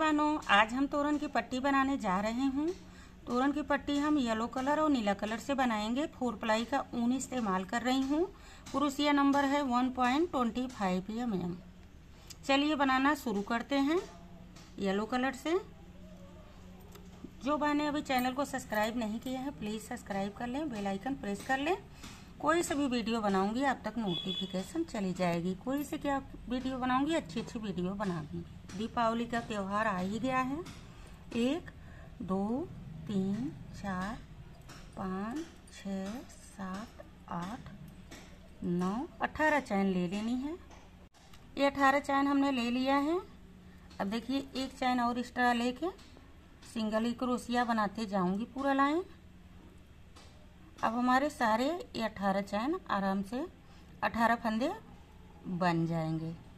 बानो आज हम तोरण की पट्टी बनाने जा रहे हूँ। तोरण की पट्टी हम येलो कलर और नीला कलर से बनाएँगे। फोर प्लाई का ऊन इस्तेमाल कर रही हूँ। क्रूसिया नंबर है one point twenty five M M. चलिए बनाना शुरू करते हैं येलो कलर से। जो बहने अभी चैनल को सब्सक्राइब नहीं किया है, प्लीज़ सब्सक्राइब कर लें, बेल आइकन प्रेस कर लें। कोई सी भी वीडियो बनाऊँगी, आप तक नोटिफिकेशन चली जाएगी। कोई से क्या वीडियो बनाऊँगी अच्छी अच्छी वीडियो बना बनाऊँगी दीपावली का त्यौहार आ ही गया है। एक, दो, तीन, चार, पाँच छ सात, आठ, नौ, अठारह चैन ले लेनी है। ये अठारह चैन हमने ले लिया है। अब देखिए, एक चैन और एक्स्ट्रा लेके सिंगल ही क्रोसिया बनाते जाऊँगी पूरा लाइन। अब हमारे सारे ये अठारह चैन आराम से अठारह फंदे बन जाएँगे।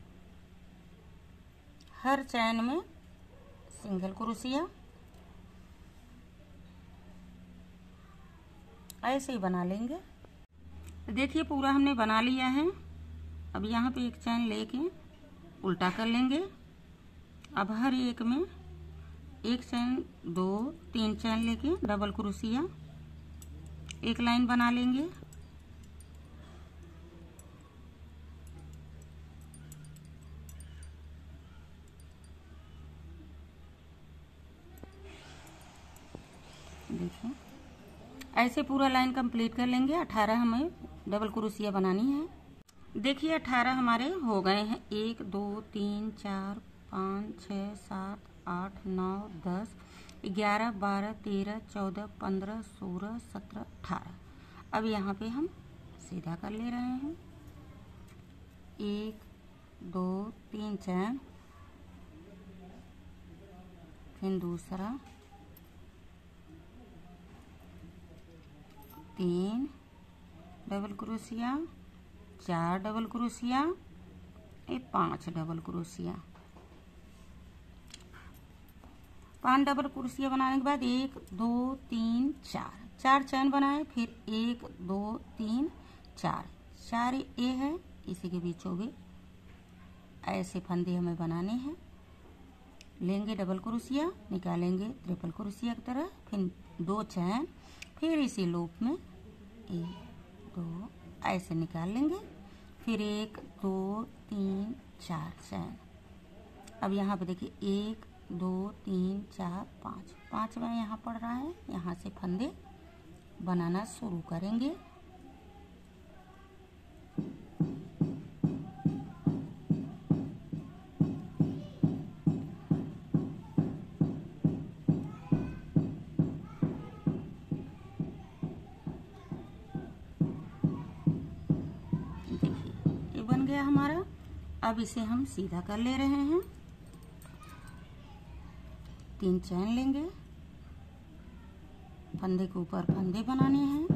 हर चैन में सिंगल क्रोसिया। ऐसे ही बना लेंगे। देखिए, पूरा हमने बना लिया है। अब यहाँ पे एक चैन लेके उल्टा कर लेंगे। अब हर एक में एक चैन, दो, तीन चैन लेके डबल क्रोसिया। एक लाइन बना लेंगे। देखिए ऐसे पूरा लाइन कंप्लीट कर लेंगे। अठारह हमें डबल क्रोसिया बनानी है। देखिए, अठारह हमारे हो गए हैं। एक, दो, तीन, चार, पाँच छ सात, आठ, नौ, दस, ग्यारह, बारह, तेरह, चौदह, पंद्रह, सोलह, सत्रह, अठारह। अब यहाँ पे हम सीधा कर ले रहे हैं। एक, दो, तीन, चार, फिर दूसरा। तीन डबल क्रोशिया चार डबल क्रोशिया एक पाँच डबल क्रोशिया पाँच डबल कुर्सियाँ बनाने के बाद एक, दो, तीन, चार। चार चैन बनाए, फिर एक, दो, तीन, चार। चार ए है, इसी के बीचों भी ऐसे फंदे हमें बनाने हैं। लेंगे डबल कुर्सियाँ निकालेंगे ट्रिपल कुर्सिया की तरह, फिर दो चैन फिर इसी लूप में एक दो, ऐसे निकाल लेंगे। फिर एक, दो, तीन, चार चैन अब यहाँ पे देखिए, एक, दो, तीन, चार, पाँच। पाँच पाँचवा यहाँ पड़ रहा है, यहाँ से फंदे बनाना शुरू करेंगे। हमारा। अब इसे हम सीधा कर ले रहे हैं। तीन चैन लेंगे। फंदे के ऊपर फंदे बनाने हैं।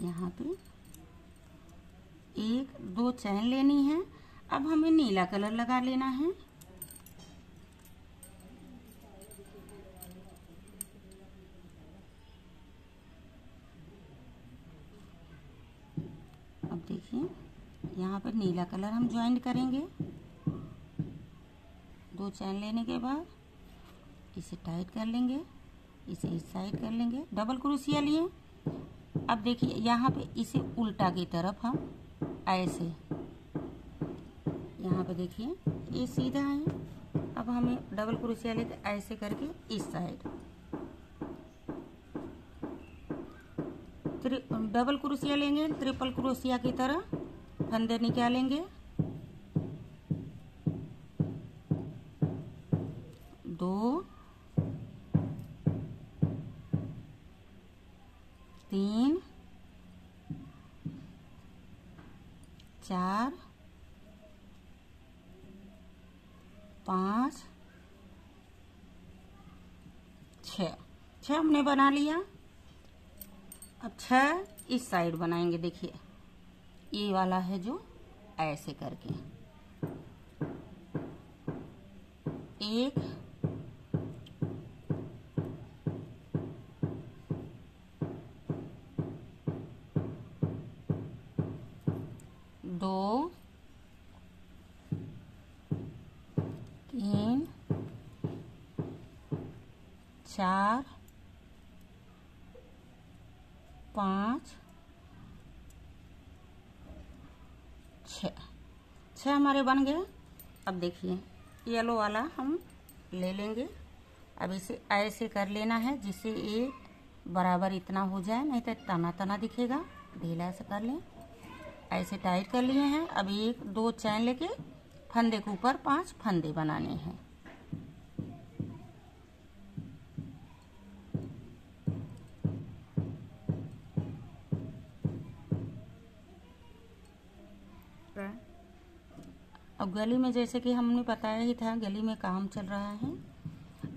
यहाँ पे एक, दो चैन लेनी अब हमें नीला कलर लगा लेना है। अब देखिए, यहाँ पर नीला कलर हम ज्वाइंट करेंगे। दो चैन लेने के बाद इसे टाइट कर लेंगे, इसे इस साइड कर लेंगे। डबल क्रोशिया लिए। अब देखिए, यहाँ पे इसे उल्टा की तरफ़ हम ऐसे यहाँ पे देखिए, ये सीधा है। अब हमें डबल क्रोशिया लेके ऐसे करके इस साइड। डबल क्रोशिया लेंगे, ट्रिपल क्रोशिया की तरह। फंदे निकालेंगे। दो, तीन छ हमने बना लिया। अब छ इस साइड बनाएँगे, देखिए। ये वाला है जो ऐसे करके। एक, दो, तीन, चार पाँच, छ। छः हमारे बन गए। अब देखिए, येलो वाला हम ले लेंगे। अब इसे ऐसे कर लेना है जिससे ये बराबर इतना हो जाए, नहीं तो तना तना दिखेगा। ढीला से कर लें। ऐसे टाइट कर लिए हैं। अब एक, दो चैन लेके फंदे के ऊपर पाँच फंदे बनाने हैं। गली में जैसे कि हमने बताया ही था, गली में काम चल रहा है।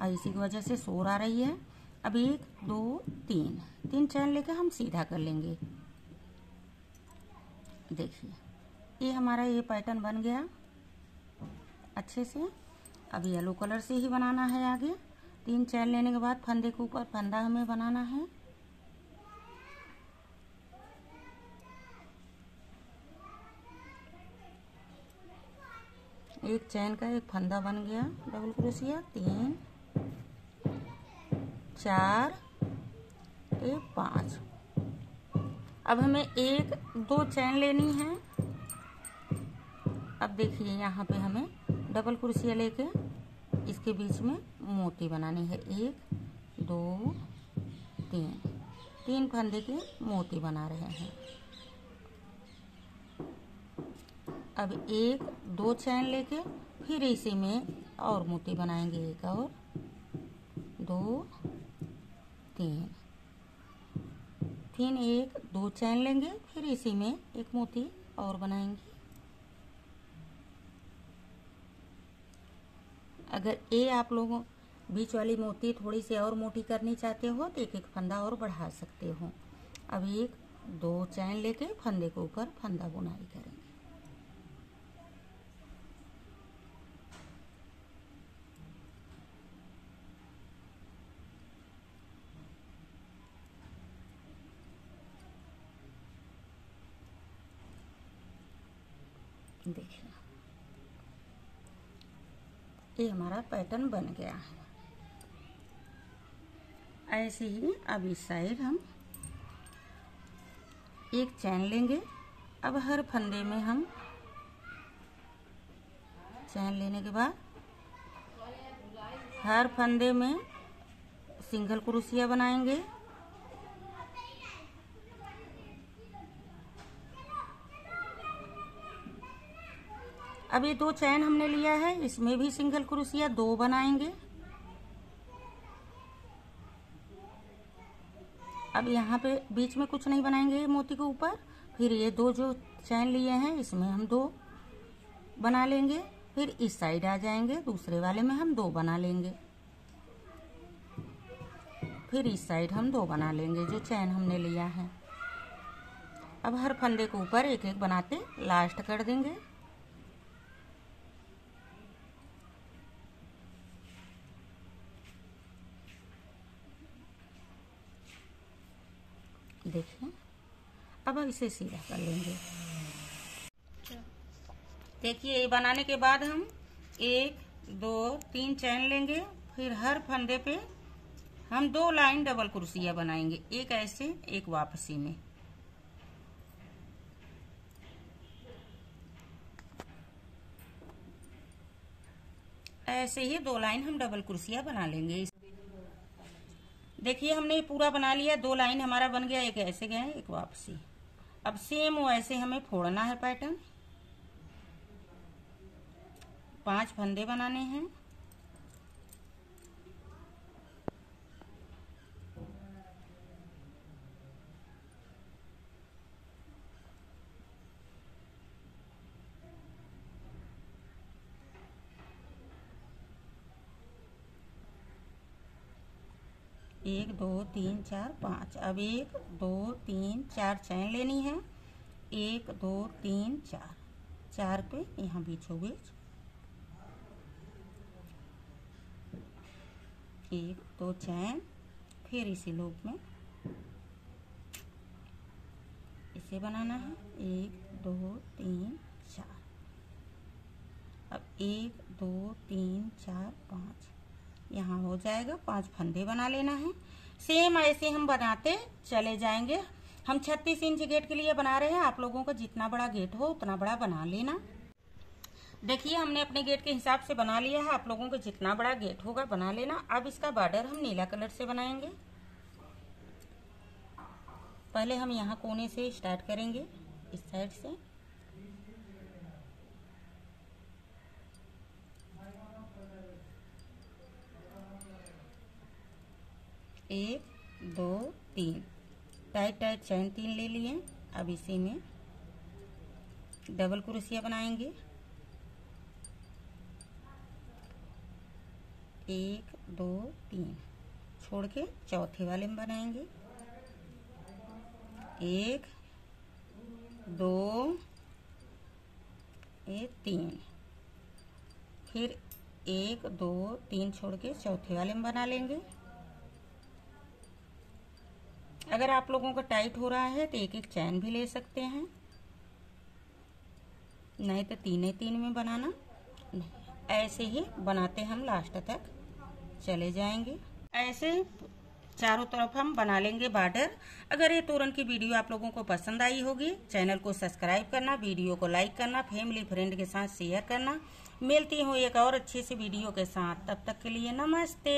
और इसी की वजह से शोर आ रही है। अब एक, दो, तीन। तीन चैन लेके हम सीधा कर लेंगे। देखिए, ये हमारा ये पैटर्न बन गया। अच्छे से। अब येलो कलर से ही बनाना है आगे। तीन चैन लेने के बाद फंदे के ऊपर फंदा हमें बनाना है। एक चैन का एक फंदा बन गया। डबल क्रोशिया, तीन, चार, एक, पाँच। अब हमें एक, दो चैन लेनी है। अब देखिए, यहाँ पे हमें डबल कुर्सियाँ लेके इसके बीच में मोती बनानी है। एक, दो, तीन। तीन फंदे के मोती बना रहे हैं। अब एक, दो चैन लेके फिर इसी में और मोती बनाएँगे एक और। दो, तीन। तीन एक, दो चैन लेंगे, फिर इसी में एक मोती और बनाएँगे। अगर ये आप लोगों, बीच वाली मोती थोड़ी सी और मोटी करनी चाहते हो तो एक एक फंदा और बढ़ा सकते हो। अब एक, दो चैन लेके फंदे के ऊपर फंदा बुनाई करेंगे। ये हमारा पैटर्न बन गया है। ऐसे ही अब इस साइड हम एक चैन लेंगे। अब हर फंदे में हम चैन लेने के बाद हर फंदे में सिंगल क्रोशिया बनाएँगे। अब ये दो चैन हमने लिया है, इसमें भी सिंगल क्रोशिया दो बनाएँगे। अब यहाँ पे बीच में कुछ नहीं बनाएँगे मोती के ऊपर, फिर ये दो जो चैन लिए हैं, इसमें हम दो बना लेंगे, फिर इस साइड आ जाएँगे, दूसरे वाले में हम दो बना लेंगे। फिर इस साइड हम दो बना लेंगे, जो चैन हमने लिया है। अब हर फंदे के ऊपर एक एक बनाते, लास्ट कर देंगे। देखिए अब हम इसे सीधा कर लेंगे। देखिए, ये बनाने के बाद हम एक, दो, तीन चैन लेंगे। फिर हर फंदे पे हम दो लाइन डबल कुर्सियाँ बनाएँगे, एक ऐसे, एक वापसी में। ऐसे ही दो लाइन हम डबल कुर्सियाँ बना लेंगे। देखिए, हमने पूरा बना लिया, दो लाइन हमारा बन गया, एक ऐसे गए, एक वापसी। अब सेम वैसे हमें फोड़ना है पैटर्न पाँच फंदे बनाने हैं एक दो, तीन, चार, पाँच। अब एक, दो, तीन, चार चैन लेनी है। एक, दो, तीन, चार। चार पे यहाँ बीचों बीच एक, दो चैन, फिर इसी लूप में। इसे बनाना है। एक, दो, तीन, चार। अब एक, दो, तीन, चार, पाँच। यहाँ हो जाएगा। पाँच फंदे बना लेना है। सेम ऐसे हम बनाते चले जाएँगे। हम 36 इंच गेट के लिए बना रहे हैं। आप लोगों का जितना बड़ा गेट हो, उतना बड़ा बना लेना। देखिए, हमने अपने गेट के हिसाब से बना लिया है। आप लोगों को जितना बड़ा गेट होगा बना लेना। अब इसका बॉर्डर हम नीला कलर से बनाएँगे। पहले हम यहाँ कोने से स्टार्ट करेंगे, इस साइड से। एक, दो, तीन। टाइट टाइट चैन तीन ले लिए। अब इसी में डबल कुर्सियाँ बनाएँगे। एक, दो, तीन। छोड़ के चौथे वाले में बनाएँगे। एक, दो, एक, तीन। फिर एक, दो, तीन छोड़ के चौथे वाले में बना लेंगे। अगर आप लोगों को टाइट हो रहा है तो एक एक चैन भी ले सकते हैं। नहीं तो तीन तीन में बनाना। ऐसे ही बनाते हम लास्ट तक। चले जाएँगे। ऐसे चारों तरफ़ हम बना लेंगे बॉर्डर अगर ये तोरण की वीडियो आप लोगों को पसंद आई होगी चैनल को सब्सक्राइब करना वीडियो को लाइक करना फैमिली फ्रेंड के साथ शेयर करना। मिलती हूँ एक और अच्छी सी वीडियो के साथ। तब तक के लिए नमस्ते।